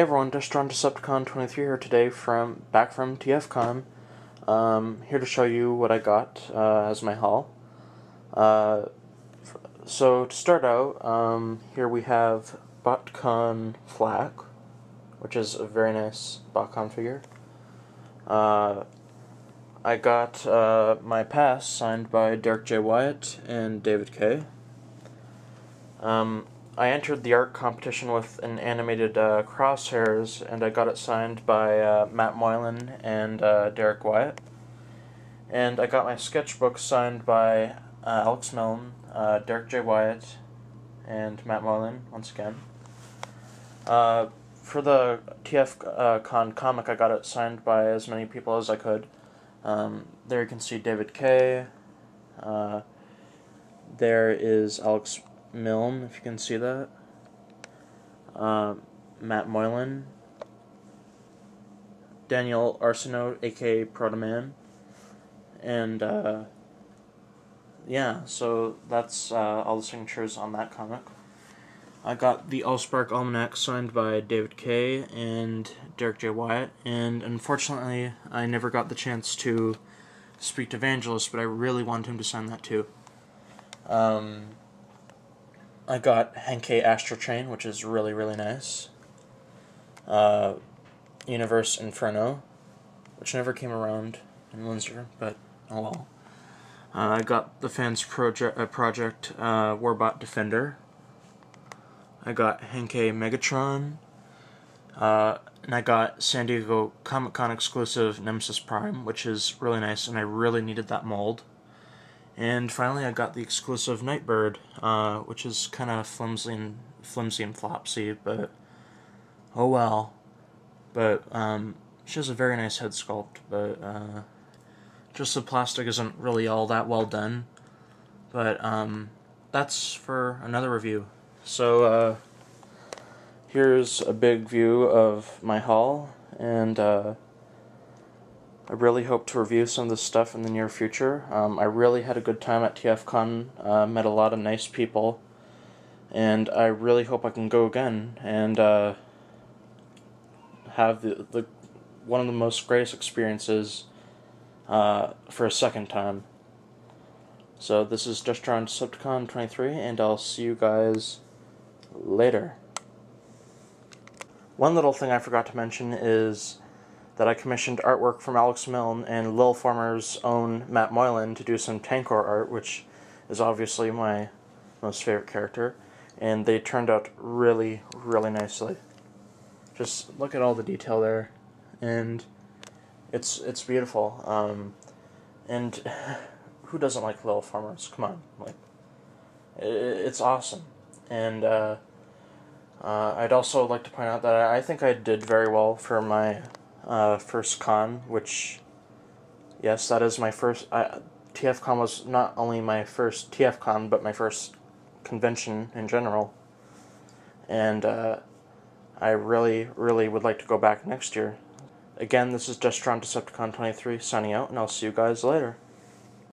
Hey everyone, Destron Decepticon 23 here today from back from TFCon. Um, here to show you what I got uh, as my haul. Uh, so to start out, um, here we have BotCon Flak, which is a very nice BotCon figure. Uh, I got uh, my pass signed by Derrick J. Wyatt and David K. Um, I entered the art competition with an animated uh, Crosshairs, and I got it signed by uh, Matt Moylan and uh, Derrick Wyatt. And I got my sketchbook signed by uh, Alex Milne, uh, Derrick J. Wyatt, and Matt Moylan, once again. Uh, for the TF Con comic, I got it signed by as many people as I could. Um, there you can see David K. there is Alex Milne, if you can see that. Uh, Matt Moylan. Daniel Arsenault, aka Protoman. And, uh, yeah, so that's uh, all the signatures on that comic. I got the Allspark Almanac signed by David K. and Derrick J. Wyatt, and unfortunately, I never got the chance to speak to Evangelist, but I really wanted him to sign that too. Um, I got Henkei Astrotrain, which is really, really nice. Uh, Universe Inferno, which never came around in Windsor, but oh well. Uh, I got the Fansproject, uh, project uh, Warbot Defender. I got Henkei Megatron. Uh, and I got San Diego Comic Con exclusive Nemesis Prime, which is really nice, and I really needed that mold. And finally, I got the exclusive Nightbird, uh, which is kind of flimsy and flimsy and flopsy, but oh well. But um, she has a very nice head sculpt, but uh, just the plastic isn't really all that well done. But um, that's for another review. So uh, here's a big view of my haul, and uh, I really hope to review some of this stuff in the near future. Um, I really had a good time at TFCon, uh, met a lot of nice people, and I really hope I can go again and uh, have the, the one of the most greatest experiences uh, for a second time. So this is Destron Decepticon 23, and I'll see you guys later. One little thing I forgot to mention is that I commissioned artwork from Alex Milne and Lil Former's own Matt Moylan to do some Tankor art, which is obviously my most favorite character, and they turned out really, really nicely. Just look at all the detail there, and it's it's beautiful. Um, and who doesn't like Lil Formers? Come on, like it's awesome. And uh, uh, I'd also like to point out that I think I did very well for my uh, first con, which, yes, that is my first. I, TFCon was not only my first TFCon, but my first convention in general. And uh, I really, really would like to go back next year. Again, this is Destron Decepticon 23 signing out, and I'll see you guys later.